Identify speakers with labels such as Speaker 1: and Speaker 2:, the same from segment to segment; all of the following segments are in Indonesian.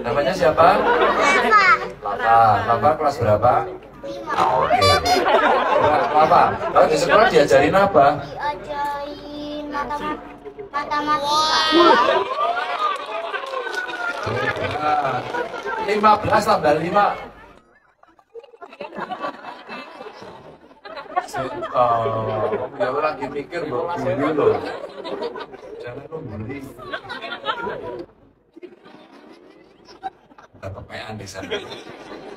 Speaker 1: Namanya siapa? Lapa. Lapa kelas berapa? Oke. Lapa. Kalau di sekolah diajarin apa?
Speaker 2: diajarin matematika.
Speaker 1: Lima belas tambah lima. Oh, ya lagi mikir bawa guru loh. Jangan lu beli. Kepean di sana.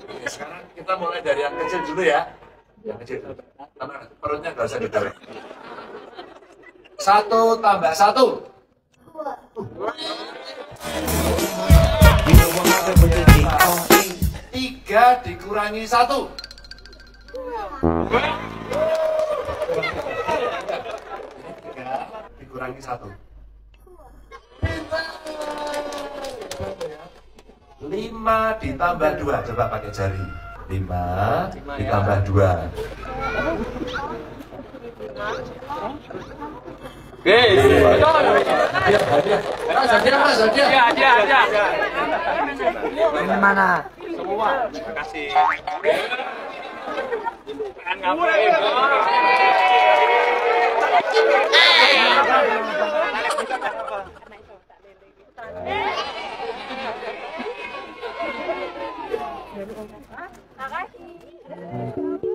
Speaker 1: Oke, sekarang kita mulai dari yang kecil dulu ya. Yang kecil. Karena perutnya nggak usah ditarik. Satu tambah satu. Tiga dikurangi satu. Tiga dikurangi satu. 5 ditambah 2 Coba pakai jari 5, ditambah 2
Speaker 3: Oke,
Speaker 4: betul. Mana?
Speaker 3: Semua. Kasih. Jangan ngapain. Terima kasih.